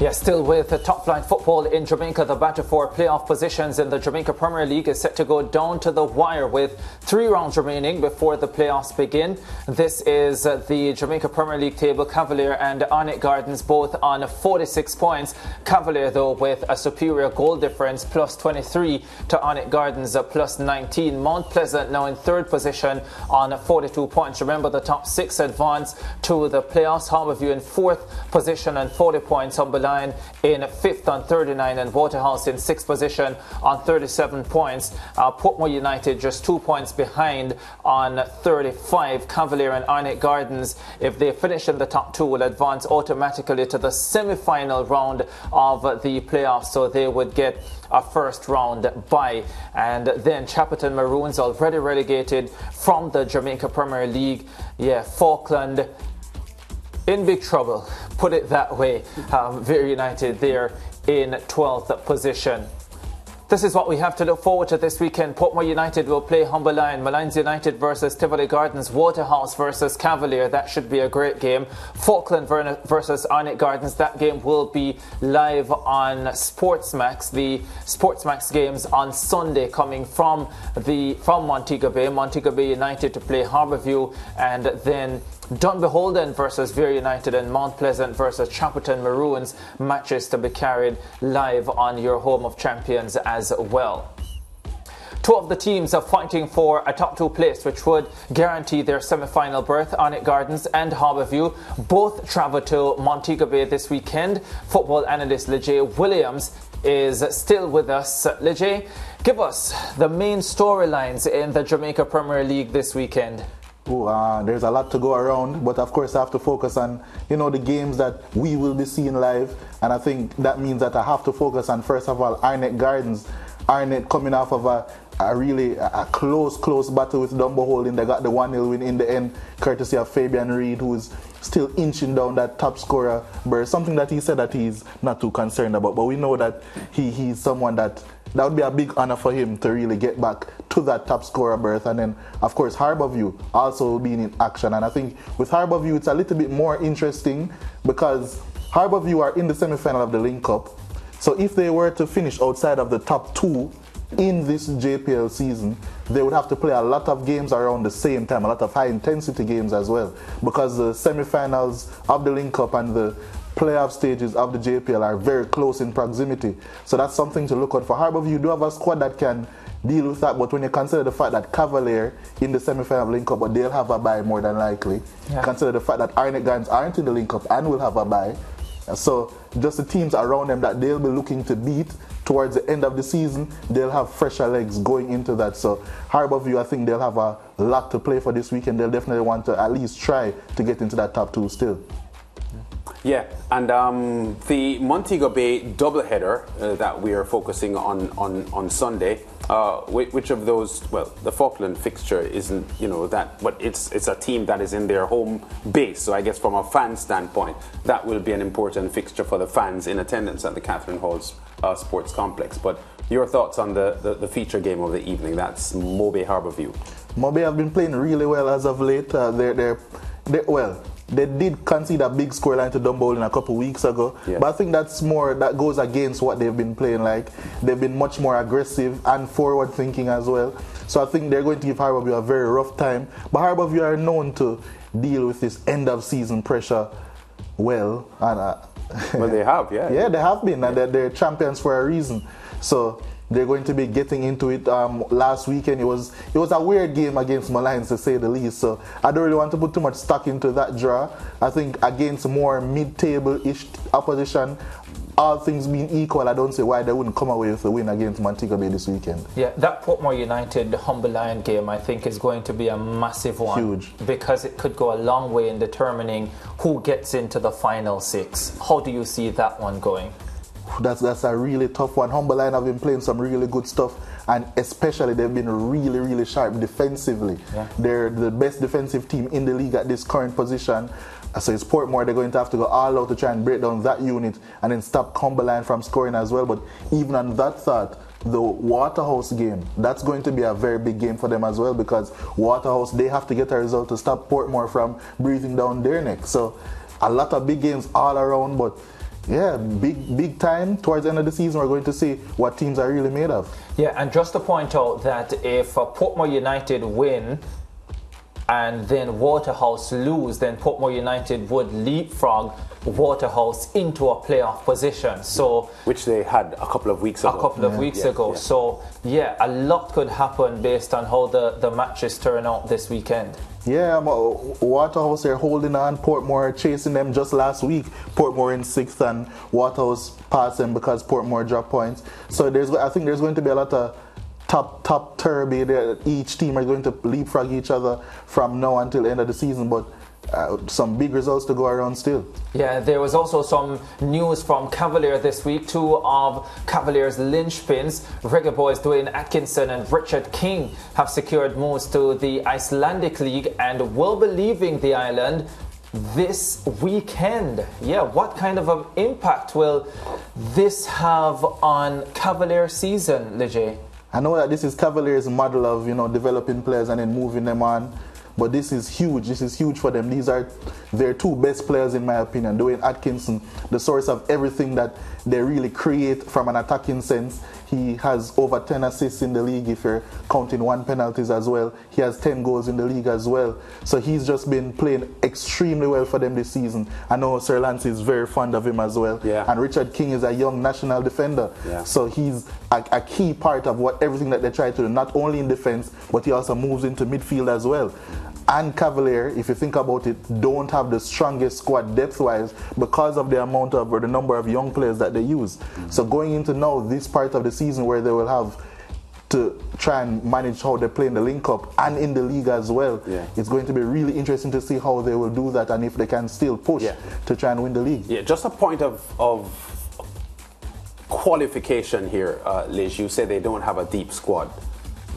Yeah, still with the top flight football in Jamaica, the battle for playoff positions in the Jamaica Premier League is set to go down to the wire with three rounds remaining before the playoffs begin. This is uh, the Jamaica Premier League table. Cavalier and Arnett Gardens both on 46 points. Cavalier, though, with a superior goal difference, plus 23 to Arnett Gardens, uh, plus 19. Mount Pleasant now in third position on 42 points. Remember, the top six advance to the playoffs. Harbour View in fourth position and 40 points. Line in fifth on 39 and Waterhouse in sixth position on 37 points. Uh, Portmore United just two points behind on 35. Cavalier and Arnett Gardens, if they finish in the top two, will advance automatically to the semi-final round of the playoffs. So they would get a first round bye. And then Chapelton Maroons already relegated from the Jamaica Premier League. Yeah, Faulkland in big trouble, put it that way. Um, Vere United there in 12th position. This is what we have to look forward to this weekend. Portmore United will play Humberline, Molynes United versus Tivoli Gardens, Waterhouse versus Cavalier. That should be a great game. Faulkland versus Arnett Gardens. That game will be live on Sportsmax. The Sportsmax games on Sunday coming from the from Montego Bay. Montego Bay United to play Harbour View and then Dunbeholden versus Vere United and Mount Pleasant versus Chapelton Maroons matches to be carried live on your home of champions as well. Two of the teams are fighting for a top two place, which would guarantee their semi-final berth. Arnett Gardens and Harbour View both travel to Montego Bay this weekend. Football analyst Leger Williams is still with us. Leger, give us the main storylines in the Jamaica Premier League this weekend. Uh, there's a lot to go around, but of course I have to focus on, you know, the games that we will be seeing live, and I think that means that I have to focus on first of all Arnett Gardens, Arnett coming off of a, a really a close, close battle with Dunbeholden. They got the 1-0 win in the end, courtesy of Fabian Reid, who is still inching down that top scorer berth. Something that he said that he's not too concerned about, but we know that he, he's someone that that would be a big honor for him to really get back to that top scorer berth. And then, of course, Harbour View also being in action. And I think with Harbour View, it's a little bit more interesting because Harbour View are in the semi final of the Link Cup. So if they were to finish outside of the top two in this JPL season, they would have to play a lot of games around the same time, a lot of high intensity games as well, because the semi finals of the Link Cup and the playoff stages of the JPL are very close in proximity. So that's something to look out for. Harbour View, you do have a squad that can deal with that, but when you consider the fact that Cavalier in the semi-final Link Cup, but they'll have a bye more than likely. Yeah. Consider the fact that Arnett Gardens aren't in the Link Cup and will have a bye. So just the teams around them that they'll be looking to beat towards the end of the season, they'll have fresher legs going into that. So Harbour View, I think they'll have a lot to play for this weekend. They'll definitely want to at least try to get into that top two still. Yeah, and um, the Montego Bay doubleheader uh, that we are focusing on on, on Sunday. Uh, which of those? Well, the Faulkland fixture isn't, you know, that, but it's it's a team that is in their home base. So I guess from a fan standpoint, that will be an important fixture for the fans in attendance at the Catherine Halls uh, Sports Complex. But your thoughts on the, the, the, feature game of the evening? That's Mobay Harbourview. Mobay have been playing really well as of late. Uh, they're, they're, they're well they did concede a big scoreline to Dunbeholden a couple weeks ago. Yeah. But I think that's more that goes against what they've been playing like. They've been much more aggressive and forward thinking as well. So I think they're going to give Harbour View a very rough time. But Harbour View are known to deal with this end of season pressure well. And uh, well, they have, yeah. yeah, they have been, and they're, they're champions for a reason. So they're going to be getting into it. Um, last weekend it was it was a weird game against Molynes to say the least. So I don't really want to put too much stock into that draw. I think against more mid-table-ish opposition, all things being equal, I don't see why they wouldn't come away with a win against Montego Bay this weekend. Yeah, that Portmore United Humble Lions game, I think, is going to be a massive one. Huge. Because it could go a long way in determining who gets into the final six. How do you see that one going? That's that's a really tough one. Humble Lions have been playing some really good stuff, and especially they've been really really sharp defensively. Yeah. They're the best defensive team in the league at this current position. Uh, so it's Portmore, they're going to have to go all out to try and break down that unit and then stop Humble Lions from scoring as well. But even on that thought, the Waterhouse game, that's going to be a very big game for them as well because Waterhouse, they have to get a result to stop Portmore from breathing down their neck. So a lot of big games all around, but Yeah, big big time. Towards the end of the season, we're going to see what teams are really made of. Yeah, and just to point out that if uh, Portmore United win and then Waterhouse lose, then Portmore United would leapfrog Waterhouse into a playoff position. So which they had a couple of weeks ago. a couple of Yeah. weeks Yeah, ago. yeah. So yeah, a lot could happen based on how the, the matches turn out this weekend. Yeah, Waterhouse are holding on. Portmore chasing them just last week. Portmore in sixth and Waterhouse them because Portmore dropped points. So there's, I think there's going to be a lot of top top turby there. Each team are going to leapfrog each other from now until end of the season. But uh, some big results to go around still. Yeah, there was also some news from Cavalier this week. Two of Cavalier's linchpins, Reggae Boys Dwayne Atkinson and Richard King, have secured moves to the Icelandic League and will be leaving the island this weekend. Yeah, what kind of an impact will this have on Cavalier season, Leger? I know that this is Cavaliers' model of you know developing players and then moving them on, but this is huge. This is huge for them. These are their two best players in my opinion. Dwayne Atkinson, the source of everything that they really create from an attacking sense. He has over 10 assists in the league if you're counting one penalties as well. He has 10 goals in the league as well. So he's just been playing extremely well for them this season. I know Sir Lance is very fond of him as well. Yeah. And Richard King is a young national defender. Yeah. So he's a, a key part of what everything that they try to do, not only in defense, but he also moves into midfield as well. And Cavalier, if you think about it, don't have the strongest squad depth-wise because of the amount of or the number of young players that they use. So going into now this part of the season where they will have to try and manage how they play in the Link Cup and in the league as well. Yeah. It's going to be really interesting to see how they will do that and if they can still push Yeah. to try and win the league. Yeah, just a point of, of qualification here, uh, Liz. You say they don't have a deep squad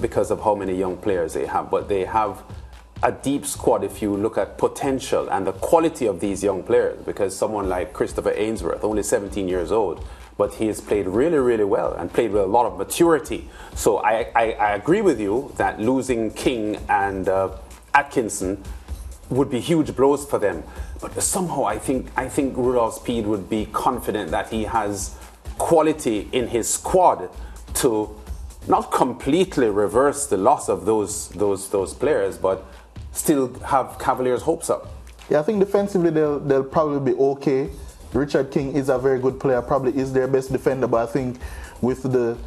because of how many young players they have, but they have a deep squad if you look at potential and the quality of these young players. Because someone like Christopher Ainsworth, only 17 years old, but he has played really, really well and played with a lot of maturity. So I, I, I agree with you that losing King and uh, Atkinson would be huge blows for them. But somehow I think I think Rudolph Speid would be confident that he has quality in his squad to not completely reverse the loss of those those those players, but still have Cavaliers' hopes up. Yeah, I think defensively they'll they'll probably be okay. Richard King is a very good player, probably is their best defender, but I think with the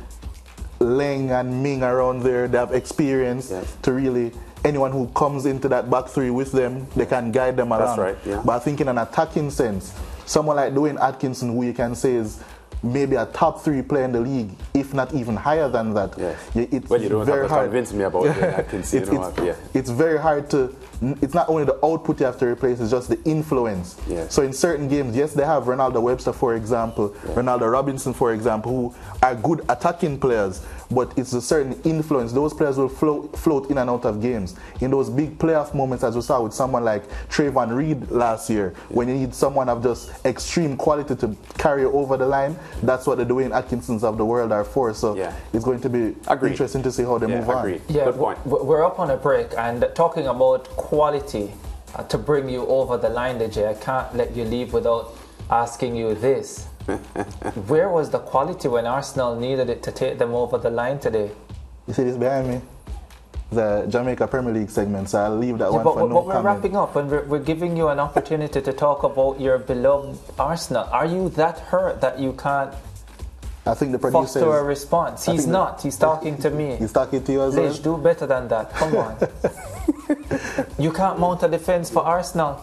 Leng and Ming around there, they have experience Yes. to really anyone who comes into that back three with them, they can guide them around. That's right, yeah. But I think in an attacking sense, someone like Dwayne Atkinson, who you can say is maybe a top three player in the league, if not even higher than that. Yes. yeah, It's Well, you don't have very to hard. convince me about Atkinson, you it's, know it's, what, yeah. it's very hard to. It's not only the output you have to replace; it's just the influence. Yeah. So in certain games, yes, they have Ronaldo Webster, for example, Ronaldo Robinson, for example, who are good attacking players, but it's a certain influence. Those players will float, float in and out of games. In those big playoff moments, as we saw with someone like Trayvon Reed last year, when you need someone of just extreme quality to carry over the line, that's what the Dwayne Atkinsons of the world are for. So Yeah. it's going to be Agreed. interesting to see how they Yeah, move on. agreed. Yeah, Good point. We're up on a break and talking about quality uh, to bring you over the line, DJ. I can't let you leave without asking you this. Where was the quality when Arsenal needed it to take them over the line today? You see this behind me? The Jamaica Premier League segment, so I'll leave that Yeah, one but, for but no we're comment. wrapping up and we're, we're giving you an opportunity to talk about your beloved Arsenal. Are you that hurt that you can't I think the producer foster a response? He's think the- not. He's talking to me. he's talking to you as Lish, well. do better than that. Come on. you can't mount a defense for Arsenal.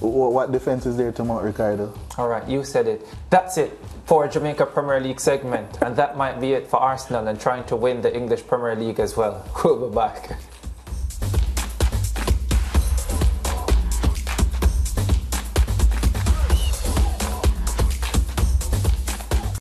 Wh- What defense is there to mount Ricardo? All right, you said it. That's it for Jamaica Premier League segment, and that might be it for Arsenal and trying to win the English Premier League as well. We'll be back.